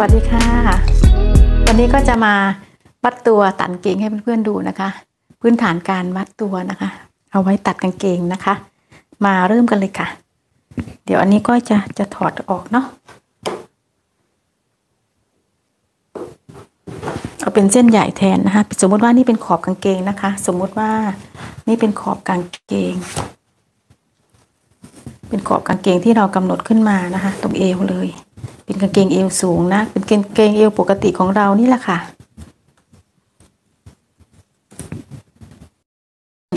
วัสดีค่ะ วันนี้ก็จะมาวัดตัวตัดกางเกงให้เพื่อนๆดูนะคะ พื้นฐานการวัดตัวนะคะ เอาไว้ตัดกางเกงนะคะ มาเริ่มกันเลยค่ะ เดี๋ยวอันนี้ก็จะจะถอดออกเนาะเอาเป็นเส้นใหญ่แทนนะคะสมมติว่านี่เป็นขอบกางเกงนะคะ สมมติว่านี่เป็นขอบกางเกง เป็นขอบกางเกงที่เรากำหนดขึ้นมานะคะ ตรงเอวเลย เป็นกางเกงเอวสูงนะ เป็นกางเกงเอวปกติของเรานี่แหละค่ะ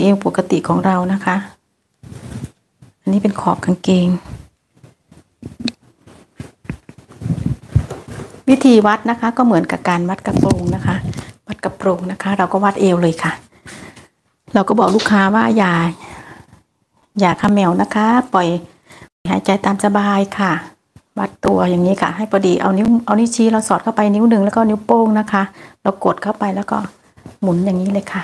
เอวปกติของเรานะคะ อันนี้เป็นขอบกางเกง วิธีวัดนะคะ ก็เหมือนกับการวัดกระโปรงนะคะ วัดกระโปรงนะคะ เราก็วัดเอวเลยค่ะ เราก็บอกลูกค้าว่าอย่า อย่าขมแมวนะคะ ปล่อยหายใจตามสบายค่ะ วัดตัวอย่างนี้ค่ะ ให้พอดีเอานิ้วเอานิ้วชี้เราสอดเข้าไปนิ้วหนึ่งแล้วก็นิ้วโป้งนะคะ เรากดเข้าไปแล้วก็หมุนอย่างนี้เลยค่ะ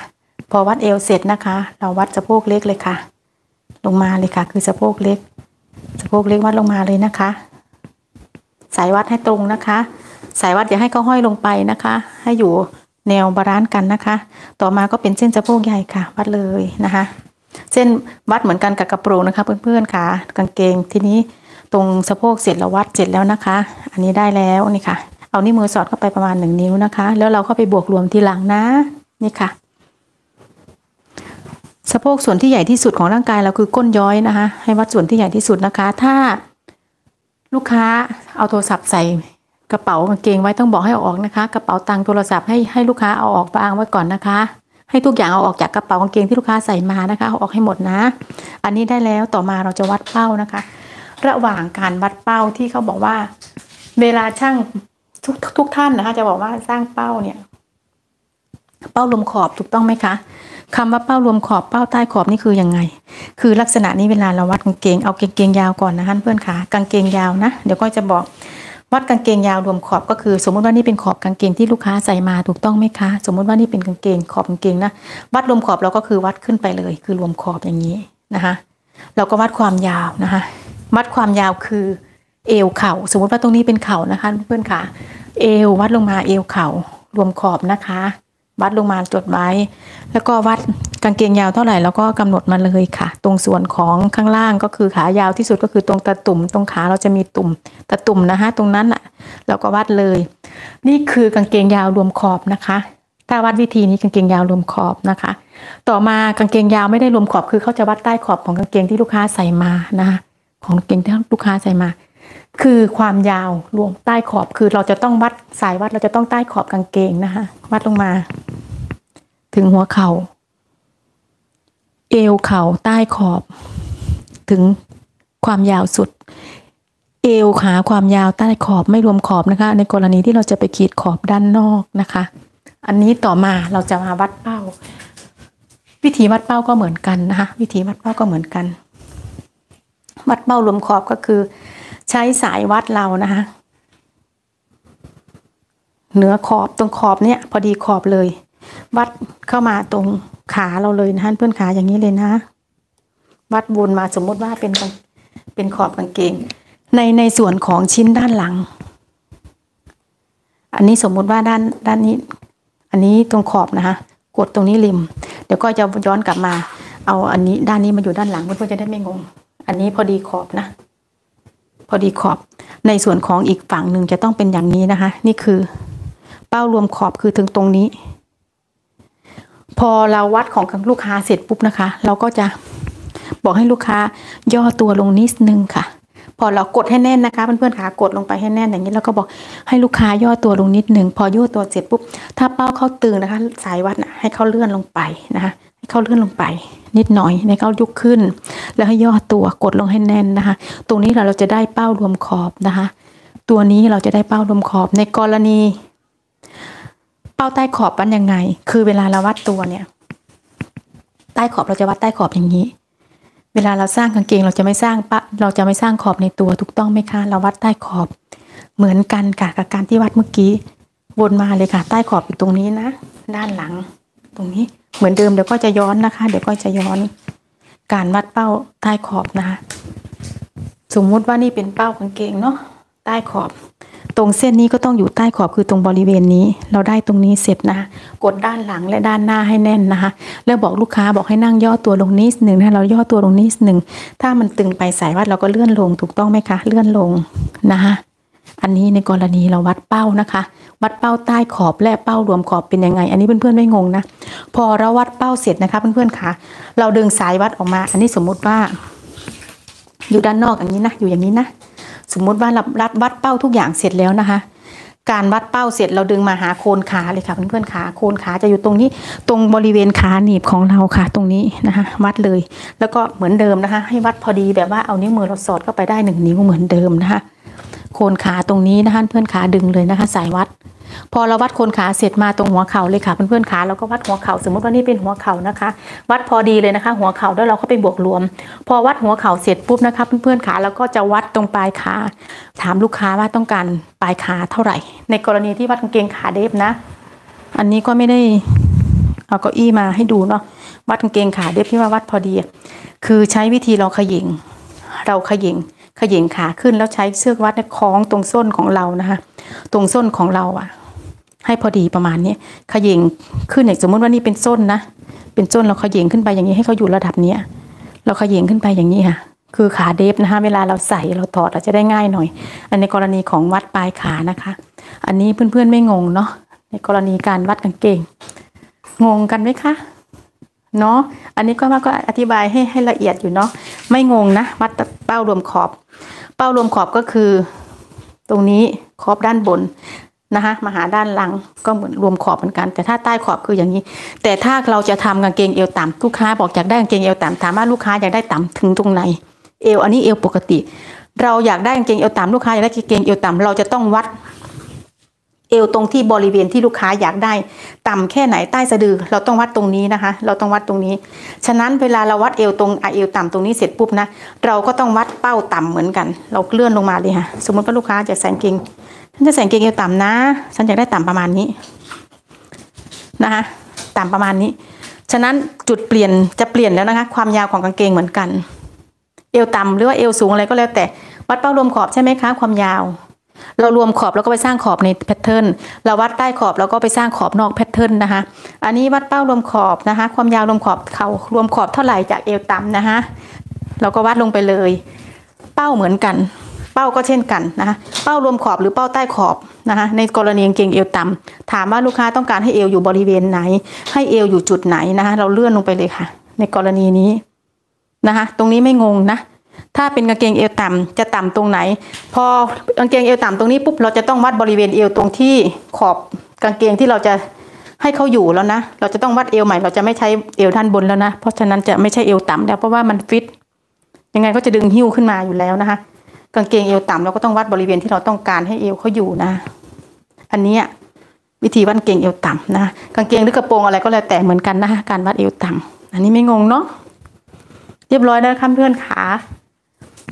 พอวัดเอวเสร็จนะคะ เราวัดสะโพกเล็กเลยค่ะ ลงมาเลยค่ะ คือสะโพกเล็กสะโพกเล็กวัดลงมาเลยนะคะ สายวัดให้ตรงนะคะ สายวัดอย่าให้เขาห้อยลงไปนะคะ ให้อยู่แนว balance กันนะคะ ต่อมาก็เป็นเส้นสะโพกใหญ่ค่ะ วัดเลยนะคะ เส้นวัดเหมือนกันกับกระโปรงนะคะ เพื่อนๆค่ะ กางเกงทีนี้ ตรงสะโพกเสร็จเราวัดเสร็จแล้วนะคะ อันนี้ได้แล้วนี่ค่ะ เอานิ้วมือสอดเข้าไปประมาณหนึ่งนิ้วนะคะ แล้วเราเข้าไปบวกรวมทีหลังนะนี่ค่ะ สะโพกส่วนที่ใหญ่ที่สุดของร่างกายเราคือก้นย้อยนะคะ ให้วัดส่วนที่ใหญ่ที่สุดนะคะ ถ้าลูกค้าเอาโทรศัพท์ใส่กระเป๋ากางเกงไว้ต้องบอกให้อออกนะคะ กระเป๋าตังค์โทรศัพท์ให้ให้ลูกค้าเอาออกวางไว้ก่อนนะคะ ให้ทุกอย่างเอาออกจากกระเป๋ากางเกงที่ลูกค้าใส่มานะคะเอาออกให้หมดนะ อันนี้ได้แล้วต่อมาเราจะวัดเป้านะคะ ระหว่างการวัดเป้าที่เขาบอกว่า เวลาช่างทุกทุกท่านนะคะ จะบอกว่าสร้างเป้าเนี่ย เป้ารวมขอบถูกต้องไหมคะคำว่าเป้ารวมขอบเป้าใต้ขอบนี่คือยังไง คือลักษณะนี้เวลาเราวัดกางเกงเอากางเกงยาวก่อนนะคะเพื่อนคะกางเกงยาวนะ เดี๋ยวก็จะบอกวัดกางเกงยาวรวมขอบก็คือ สมมุติว่านี่เป็นขอบกางเกงที่ลูกค้าใส่มาถูกต้องไหมคะ สมมุติว่านี่เป็นกางเกงขอบกางเกงนะวัดรวมขอบเราก็คือวัดขึ้นไปเลย คือรวมขอบอย่างนี้นะคะ เราก็วัดความยาวนะคะ วัดความยาวคือเอวเข่า สมมติว่าตรงนี้เป็นเข่านะคะ เพื่อนค่ะ เอววัดลงมาเอวเข่ารวมขอบนะคะ วัดลงมาจดไว้ แล้วก็วัดกางเกงยาวเท่าไหร่แล้วก็กำหนดมาเลยค่ะ ตรงส่วนของข้างล่างก็คือขายาวที่สุดก็คือตรงตะตุ่ม ตรงขาเราจะมีตุ่มตะตุ่มนะคะตรงนั้นอะเราก็วัดเลย นี่คือกางเกงยาวรวมขอบนะคะ ถ้าวัดวิธีนี้กางเกงยาวรวมขอบนะคะ ต่อมากางเกงยาวไม่ได้รวมขอบคือเขาจะวัดใต้ขอบของกางเกงที่ลูกค้าใส่มานะคะ ของกางเกงที่ลูกค้าใส่มา คือความยาวรวมใต้ขอบคือเราจะต้องวัดสายวัดเราจะต้องใต้ขอบกางเกงนะคะ วัดลงมา ถึงหัวเขา่าเอวเข่าใต้ขอบ ถึงความยาวสุด เอวขาความยาวใต้ขอบไม่รวมขอบนะคะ ในกรณีที่เราจะไปขีดขอบด้านนอกนะคะ อันนี้ต่อมาเราจะมาวัดเป้า วิธีวัดเป้าก็เหมือนกันนะคะ วิธีวัดเป้าก็เหมือนกัน วัดเป้ารวมขอบก็คือ ใช้สายวัดเรานะคะเหนือขอบตรงขอบเนี้ยพอดีขอบเลย วัดเข้ามาตรงขาเราเลยนะคะเพื่อนขาอย่างนี้เลยนะ วัดวนมาสมมติว่าเป็นเป็นขอบกางเกง ในในส่วนของชิ้นด้านหลัง อันนี้สมมุติว่าด้านด้านนี้ อันนี้ตรงขอบนะคะกดตรงนี้ริม เดี๋ยวก็จะย้อนกลับมา เอาอันนี้ด้านนี้มาอยู่ด้านหลังเพื่อนๆจะได้ไม่งง อันนี้พอดีขอบนะ พอดีขอบ ในส่วนของอีกฝั่งหนึ่งจะต้องเป็นอย่างนี้นะคะ นี่คือ เป้ารวมขอบคือถึงตรงนี้ พอเราวัดของลูกค้าเสร็จปุ๊บนะคะ เราก็จะบอกให้ลูกค้าย่อตัวลงนิดนึงค่ะ พอเรากดให้แน่นนะคะเพื่อนๆค่ะกดลงไปให้แน่นอย่างนี้แล้วก็บอกให้ลูกค้าย่อตัวลงนิดนึงพอย่อตัวเสร็จปุ๊บถ้าเป้าเขาตึงนะคะ สายวัดนะให้เขาเลื่อนลงไปนะคะ ให้เขาเลื่อนลงไป นิดหน่อยให้เขายุกขึ้น แล้วให้ย่อตัวกดลงให้แน่นนะคะ ตรงนี้เราจะได้เป้ารวมขอบนะคะ ตัวนี้เราจะได้เป้ารวมขอบในกรณี เป้าใต้ขอบมันยังไง คือเวลาเราวัดตัวเนี่ย ใต้ขอบเราจะวัดใต้ขอบอย่างนี้เวลาเราสร้างกางเกงเราจะไม่สร้างปะเราจะไม่สร้างขอบในตัวถูกต้องไหมคะเราวัดใต้ขอบ เหมือนกันค่ะกับการที่วัดเมื่อกี้วนมาเลยค่ะ ใต้ขอบอยู่ตรงนี้นะ ด้านหลัง ตรงนี้ เหมือนเดิมเดี๋ยวก็จะย้อนนะคะ เดี๋ยวก็จะย้อนการวัดเป้าใต้ขอบนะคะ สมมุติว่านี่เป็นเป้ากางเกงเนาะใต้ขอบ ตรงเส้นนี้ก็ต้องอยู่ใต้ขอบคือตรงบริเวณนี้ เราได้ตรงนี้เสร็จนะคะกดด้านหลังและด้านหน้าให้แน่นนะคะ แล้วบอกลูกค้าบอกให้นั่งย่อตัวลงนิดหนึ่งนะเราย่อตัวลงนิดหนึ่งถ้ามันตึงไปสายวัดเราก็เลื่อนลงถูกต้องไหมคะ เลื่อนลงนะคะ อันนี้ในกรณีเราวัดเป้านะคะ วัดเป้าใต้ขอบและเป้ารวมขอบเป็นยังไง อันนี้เพื่อนๆไม่งงนะ พอเราวัดเป้าเสร็จนะคะเพื่อนๆคะเราดึงสายวัดออกมา อันนี้สมมุติว่า อยู่ด้านนอกอย่างนี้นะ อยู่อย่างนี้นะ สมมุติว่าเรารัดวัดเป้าทุกอย่างเสร็จแล้วนะคะการวัดเป้าเสร็จเราดึงมาหาโคนขาเลยค่ะเพื่อนๆขาโคนขาจะอยู่ตรงนี้ตรงบริเวณขาหนีบของเราค่ะ ตรงนี้นะคะวัดเลย แล้วก็เหมือนเดิมนะคะ ให้วัดพอดีแบบว่าเอานิ้วมือเราสอดเข้าไปได้หนึ่งนิ้วเหมือนเดิมนะคะ โคนขาตรงนี้นะคะเพื่อนขาดึงเลยนะคะ สายวัด พอเราวัดโคนขาเสร็จมาตรงหัวเข่าเลยค่ะเพื่อนๆขาเราก็วัดหัวเข่าสมมติว่านี่เป็นหัวเข่านะคะ วัดพอดีเลยนะคะ หัวเข่าแล้วเราก็ไปบวกรวม พอวัดหัวเข่าเสร็จปุ๊บนะคะ เพื่อนๆขาเราก็จะวัดตรงปลายขา ถามลูกค้าว่าต้องการปลายขาเท่าไหร่ ในกรณีที่วัดกางเกงขาเดฟนะ อันนี้ก็ไม่ได้เอาเก้าอี้มาให้ดูเนาะวัดกางเกงขาเดฟที่ว่าวัดพอดี คือใช้วิธีเราขย่งเราขย่ง ขย่งขาขึ้นแล้วใช้เชือกวัดเนี่ยคล้องตรงส้นของเรานะคะตรงส้นของเราอะให้พอดีประมาณนี้เขย่งขึ้นอย่างสมมติว่านี่เป็นส้นนะเป็นส้นเราเขย่งขึ้นไปอย่างนี้ให้เขาอยู่ระดับเนี้ยเราเขย่งขึ้นไปอย่างนี้ค่ะคือขาเดฟนะคะเวลาเราใส่เราถอดเราจะได้ง่ายหน่อย อันในกรณีของวัดปลายขานะคะ อันนี้เพื่อนๆไม่งงเนาะในกรณีการวัดกางเกง งงกันไหมคะเนาะอันนี้ก็ว่าก็อธิบายให้ให้ละเอียดอยู่เนาะไม่งงนะวัดเป้ารวมขอบ เป้ารวมขอบก็คือ ตรงนี้ขอบด้านบนนะคะมาหาด้านหลังก็เหมือนรวมขอบเหมือนกัน แต่ถ้าใต้ขอบคืออย่างนี้ แต่ถ้าเราจะทำกางเกงเอวต่ำลูกค้าบอกอยากได้กางเกงเอวต่ำถามว่าลูกค้าอยากได้ต่ำถึงตรงไหน เอวอันนี้เอวปกติ เราอยากได้กางเกงเอวต่ำลูกค้าอยากได้กางเกงเอวต่ำเราจะต้องวัด เอวตรงที่บริเวณที่ลูกค้าอยากได้ ต่ำแค่ไหนใต้สะดือ เราต้องวัดตรงนี้นะคะ เราต้องวัดตรงนี้ ฉะนั้นเวลาเราวัดเอวตรงอเอวต่ำตรงนี้เสร็จปุ๊บนะ เราก็ต้องวัดเป้าต่ำเหมือนกัน เราเลื่อนลงมาเลยค่ะ สมมติว่าลูกค้าจะใส่กางเกงฉันจะใส่กางเกงเอวต่ำนะ ฉันอยากได้ต่ำประมาณนี้นะคะต่ำประมาณนี้ ฉะนั้นจุดเปลี่ยนจะเปลี่ยนแล้วนะคะ ความยาวของกางเกงเหมือนกัน เอวต่ำหรือว่าเอวสูงอะไรก็แล้วแต่ วัดเป้ารวมขอบใช่ไหมคะ ความยาว เรารวมขอบแล้วก็ไปสร้างขอบในแพทเทิร์น เราวัดใต้ขอบแล้วก็ไปสร้างขอบนอกแพทเทิร์นนะคะ อันนี้วัดเป้ารวมขอบนะคะ ความยาวรวมขอบเขารวมขอบเท่าไหร่จากเอวต่ำนะคะ เราก็วัดลงไปเลย เป้าเหมือนกัน เป้าก็เช่นกันนะคะ เป้ารวมขอบหรือเป้าใต้ขอบนะคะ ในกรณีเกงเอวต่ำถามว่าลูกค้าต้องการให้เอวอยู่บริเวณไหน ให้เอวอยู่จุดไหนนะคะ เราเลื่อนลงไปเลยค่ะ ในกรณีนี้นะคะ ตรงนี้ไม่งงนะ ถ้าเป็นกางเกงเอวต่ำจะต่ำตรงไหน พอกางเกงเอวต่ำตรงนี้ปุ๊บเราจะต้องวัดบริเวณเอวตรงที่ขอบกางเกงที่เราจะให้เขาอยู่แล้วนะ เราจะต้องวัดเอวใหม่ เราจะไม่ใช้เอวด้านบนแล้วนะ เพราะฉะนั้นจะไม่ใช่เอวต่ำแล้วเพราะว่ามันฟิต ยังไงก็จะดึงหิ้วขึ้นมาอยู่แล้วนะคะ กางเกงเอวต่ำเราก็ต้องวัดบริเวณที่เราต้องการให้เอวเขาอยู่นะ อันนี้วิธีวัดกางเกงเอวต่ำนะ กางเกงหรือกระโปรงอะไรก็แล้วแต่เหมือนกันนะคะการวัดเอวต่ำอันนี้ไม่งงเนาะ เรียบร้อยแล้วนะคะเพื่อนขา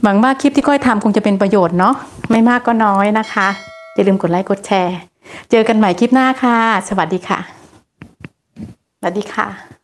หวังว่าคลิปที่ก้อยทำคงจะเป็นประโยชน์เนาะไม่มากก็น้อยนะคะ อย่าลืมกดไลค์กดแชร์ เจอกันใหม่คลิปหน้าค่ะ สวัสดีค่ะ สวัสดีค่ะ